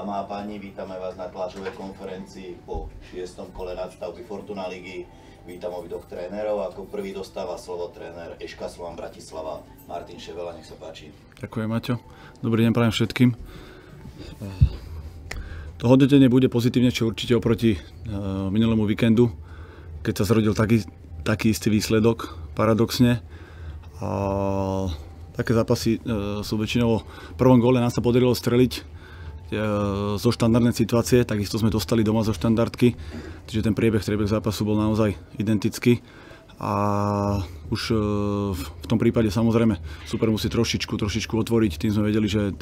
páni, vítame vás na tlačovej konferencii po šiestom kole nadstavby Fortuna ligy. Vítam obidvoch trénerov. Ako prvý dostáva slovo tréner Eška Slovan Bratislava Martin Ševela. Nech sa páči. Ďakujem, Maťo. Dobrý deň prajem všetkým. To hodnotenie bude pozitívnejšie určite oproti uh, minulému víkendu, keď sa zrodil taký, taký istý výsledok, paradoxne. A také zápasy uh, sú väčšinou v prvom góle nás sa podarilo streliť zo štandardnej situácie, takisto sme dostali doma zo štandardky, čiže ten priebeh, priebeh zápasu bol naozaj identický. A už e, v tom prípade samozrejme super musí trošičku, trošičku otvoriť, tým sme vedeli, že e,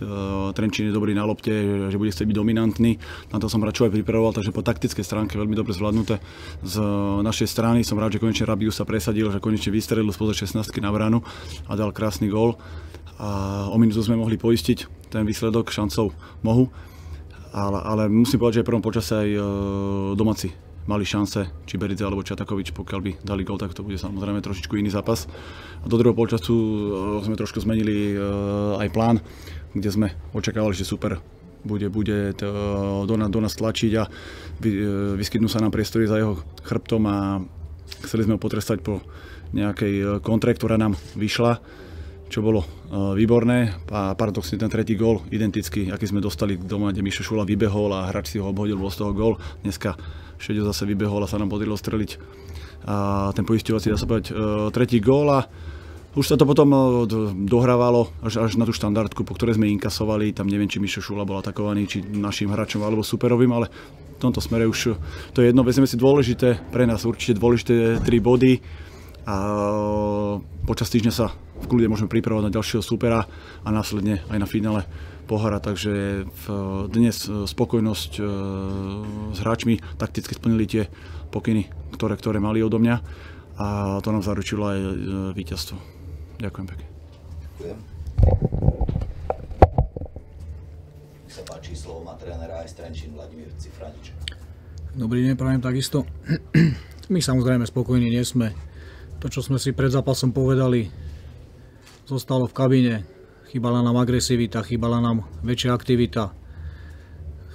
Trenčín je dobrý na lopte, že bude chcieť byť dominantný, na to som radšej aj pripravoval, takže po taktickej stránke veľmi dobre zvládnuté z našej strany, som rád, že konečne Rabius sa presadil, že konečne vystrelil spoza 16 na bránu a dal krásny gól. A o minútu sme mohli poistiť ten výsledok šancov mohu, ale, ale musím povedať, že v prvom počase aj e, domáci mali šance, či Beridze alebo Čatakovič, pokiaľ by dali gol, tak to bude samozrejme trošičku iný zápas. A do druhého polčasu eh, sme trošku zmenili eh, aj plán, kde sme očakávali, že super bude, bude to, do, nás, do nás tlačiť a vy, vyskytnú sa nám priestory za jeho chrbtom a chceli sme ho potrestať po nejakej kontre, ktorá nám vyšla čo bolo výborné a paradoxne ten tretí gól identický, aký sme dostali doma, kde Mišo Šula vybehol a hráč si ho obhodil, bol z toho gól. Dneska Šeďo zase vybehol a sa nám podarilo streliť a ten poisťovací, dá sa povedať, e, tretí gól a už sa to potom e, dohrávalo až, až na tú štandardku, po ktorej sme inkasovali. Tam neviem, či Mišo Šula bol atakovaný, či našim hráčom alebo superovým, ale v tomto smere už to je jedno, vezmeme si dôležité, pre nás určite dôležité tri body a počas týždňa sa kľude môžeme pripravovať na ďalšieho supera a následne aj na finále pohára, takže dnes e, spokojnosť e, s hráčmi takticky splnili tie pokyny, ktoré, ktoré mali odo mňa a to nám zaručilo aj e, víťazstvo. Ďakujem pekne. Ďakujem. sa páči, slovo má trénera aj Strenčín Vladimír Cifranič. Dobrý deň, prajem takisto. My samozrejme spokojní nie sme. To, čo sme si pred zápasom povedali, zostalo v kabíne chýbala nám agresivita, chýbala nám väčšia aktivita.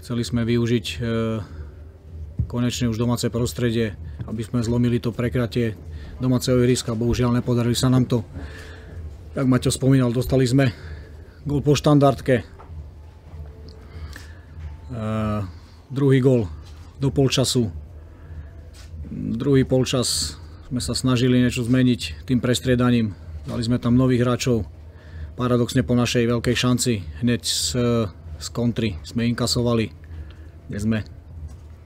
Chceli sme využiť e, konečne už domáce prostredie, aby sme zlomili to prekratie domáceho ihriska. Bohužiaľ nepodarili sa nám to. Jak Maťo spomínal, dostali sme gol po štandardke. E, druhý gol do polčasu. Druhý polčas sme sa snažili niečo zmeniť tým prestriedaním. Dali sme tam nových hráčov, paradoxne po našej veľkej šanci hneď z, z kontry sme inkasovali, kde sme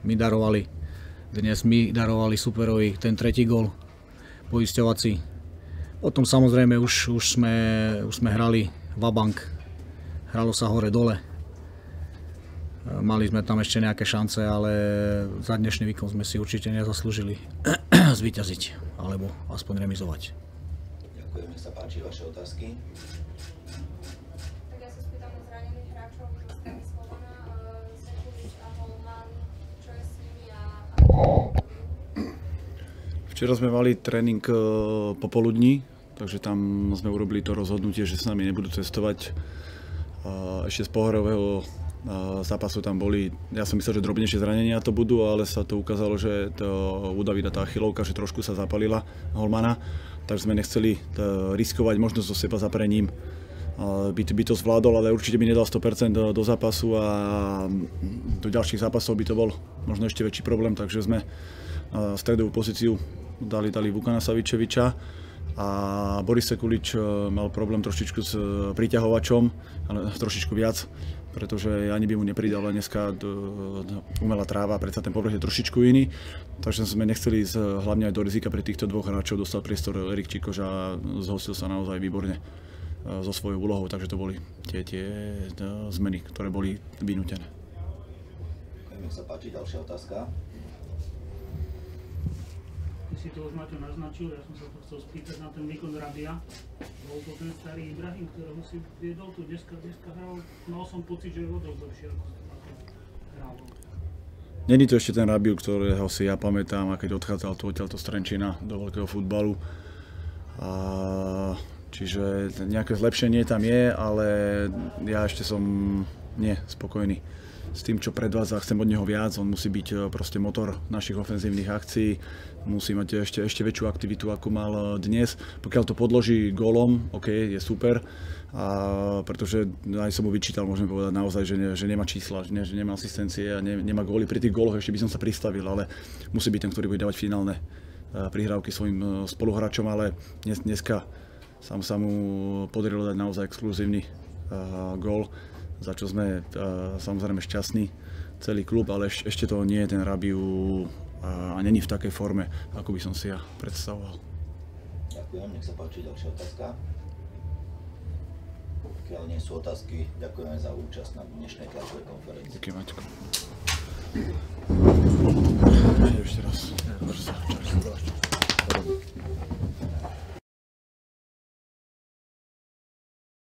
my darovali, dnes my darovali superovi ten tretí gol poisťovací. Potom samozrejme už, už, sme, už sme hrali vabank, hralo sa hore-dole. Mali sme tam ešte nejaké šance, ale za dnešný výkon sme si určite nezaslúžili zvíťaziť alebo aspoň remizovať. Ďakujem, nech sa páči vaše otázky. Včera sme mali tréning e, popoludní, takže tam sme urobili to rozhodnutie, že s nami nebudú cestovať. Ešte z pohorového e, zápasu tam boli, ja som myslel, že drobnejšie zranenia to budú, ale sa to ukázalo, že to u Davida tá chylovka, že trošku sa zapalila Holmana, takže sme nechceli e, riskovať možnosť so seba zaprením. By, by to zvládol, ale určite by nedal 100% do, do zápasu a do ďalších zápasov by to bol možno ešte väčší problém, takže sme stredovú pozíciu dali, dali Vukana Savičeviča a Boris Sekulič mal problém trošičku s priťahovačom, ale trošičku viac, pretože ani by mu nepridal, ale dneska umelá tráva, predsa ten povrch je trošičku iný, takže sme nechceli ísť e, hlavne aj do rizika pre týchto dvoch hráčov, dostal priestor Erik Čikoš a zhostil sa naozaj výborne so svojou úlohou, takže to boli tie, tie zmeny, ktoré boli vynútené. Nech sa páči, ďalšia otázka si to už Maťo naznačil, ja som sa to chcel spýtať na ten výkon Rabia. Bol to ten starý Ibrahim, ktorého si viedol tu dneska, dneska hral. Mal som pocit, že je dosť lepšie ako. Není to ešte ten Rabiu, ktorého si ja pamätám, a keď odchádzal tu odtiaľto z do veľkého futbalu. A, čiže nejaké zlepšenie tam je, ale ja ešte som nie spokojný s tým, čo predvádza, chcem od neho viac, on musí byť e, proste motor našich ofenzívnych akcií, musí mať ešte, ešte väčšiu aktivitu, ako mal e, dnes. Pokiaľ to podloží gólom, OK, je super, a pretože aj som mu vyčítal, môžeme povedať naozaj, že, ne, že nemá čísla, že, ne, že nemá asistencie a ne, nemá góly. Pri tých góloch ešte by som sa pristavil, ale musí byť ten, ktorý bude dávať finálne e, prihrávky svojim spoluhráčom, ale dnes, dneska Sam sa mu podarilo dať naozaj exkluzívny uh, gól, za čo sme uh, samozrejme šťastní celý klub, ale ešte, ešte to nie je ten Rabiu eh, a není v takej forme, ako by som si ja predstavoval. Ďakujem, nech sa páči ďalšia otázka. Pokiaľ nie sú otázky, ďakujeme za účasť na dnešnej tlačovej konferencii. Ďakujem, Maťko. Ešte raz. Môžem sa.